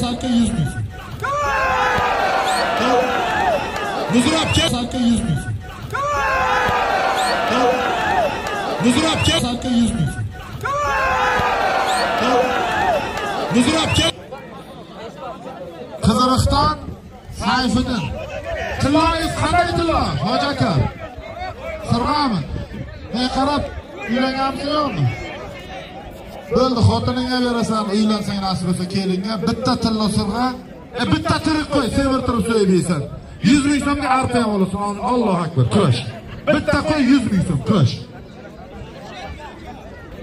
salka 100 ming so'm. Muzrab kel salka 100 ming so'm. Muzrab kel salka 100 ming so'm. Muzrab kel Qozog'iston Sayfiddin. Tilloingiz qanday tillo? Hoji aka. Sirg'ami? Men qarab uylanganmisiz yo'qmi? Bo'ldi, xotiningga berasan, uylansang nasib bo'lsa kelinga bitta tillo sirg'a, e bitta tirik qo'y, semirtirib so'yib yeysan. 100 ming so'mga arpa ham olasan. Allohu akbar, kurash. Bitta qo'y 100 ming so'm, kurash.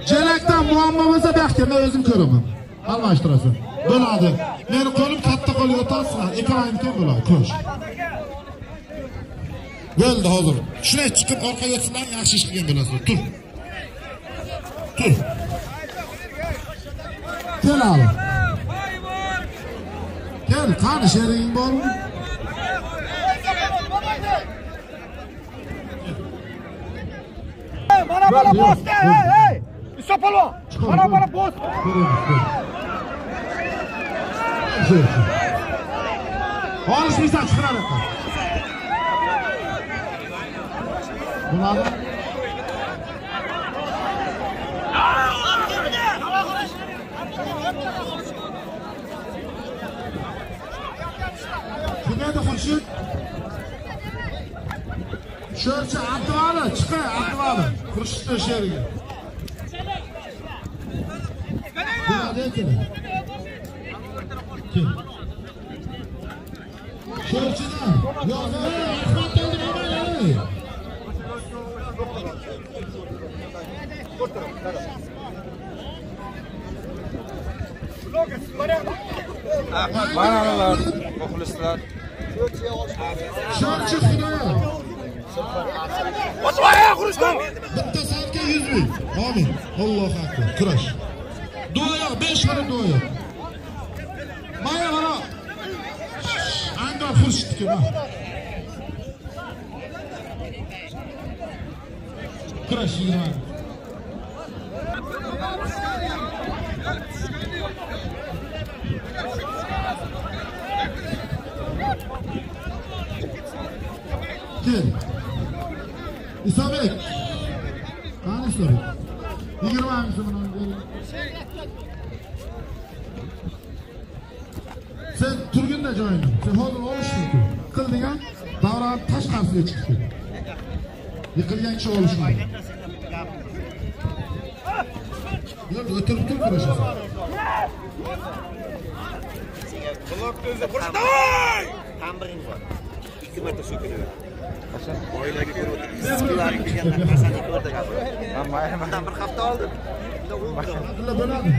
Jelakdan muammo bo'lsa, baxtga men o'zim ko'raman. Almashtirasan. Bo'ladi. Meni qo'lim katta qo'lga o'tasiz, ekonomika bo'ladi, kurash. Bo'ldi hozir. Shunday chiqib orqaga o'tsizlar, yaxshi ish qilgan bo'lasizlar. Tur. Tur. Kel abi. Kel, qani sheringing bormi? Mana mana bosdi, hey, hey! Iso polvon. Mana mana bos. Olishmaysan chiqaradi. Bo'ladi. Kimedi Xurshid? Sho'rchi Abduvali, chiqay Abduvali. Xurshidni sheriga. Bo'ladi Sho'rchidan. Yo'q, Ahmad. Ahmad muxlislar. Sho'rchi Xudoyo. Osvoya Xurishdan. Bitta salka 100 ming. Amin. Allohu akbar. Kurash. Duoyo 5 xira duoyo. Mana mana. Anga Xurshidga ma. Kurash 20. Gel. İsabet. Kaan İsabet. Bir girme abisi bunu. Sen Turgün de join. Sen hodul oluş mümkün. Kıl degan davran taş karşısına çıktı. Yıkılgan kişi oluş mümkün. Yol ötürüp dur kuraşasın. Blok gözü. Kurşun davay! Tambirin var. İki metre sökülüyor. Ko'rib o'tiribmiz. Ularni kelgandan qasamni ko'rdik. Bundan bir hafta oldin. Abdulla bo'ladi.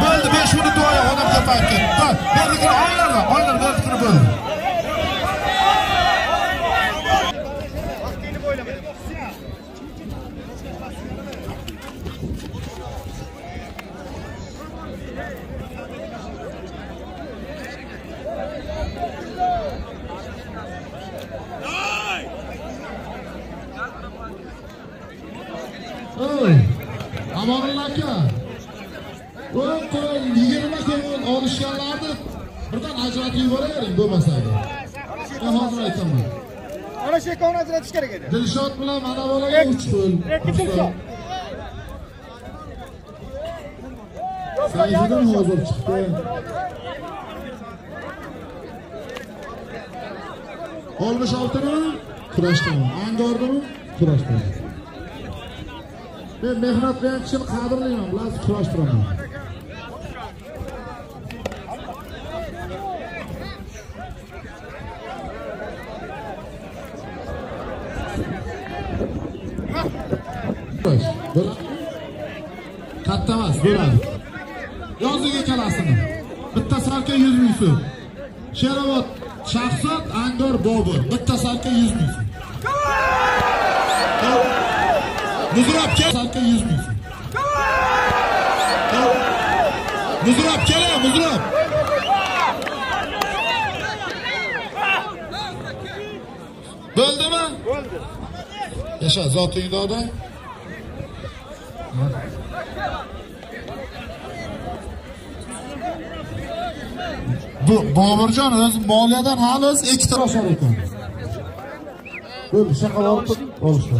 Bo'ldi 5 minut duoya odam ko'payib ketdi. Qol, olinglar oylarda, bo'ldi. Oy, Amonulla aka. Voy, qo'l 20 so'm olishganlarni birdan ajratib yuboravering bo'lmasa. Men hozir aytaman. Mana shu ikkovini ajratish kerak edi. Dilshod bilan mana bolaga 3 qo'l. Ikki Dilshod. Sayfiddin hozir chiqdi. Olmish oltimi? Kurashdimi? Angordimi? Kurashdimi? Men mehnat bilan kishini qadrlayman, bilasiz, kurashtiraman. Katta emas, bo'ladi. yozdik chalasini bitta salka yuz ming so'm. Sherovod shahzod angor bobur. Bitta salka yuz ming so'm. Muzrab kel salka yuz ming so'm. Muzrab kela muzrab. Bo'ldimi? Bo'ldi. Yasha zotingni bu boburjon o'zi moliyadan hali o'zi ikkita oshar ekan bo'ldi shaqalarni olishdi.